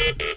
Thank you.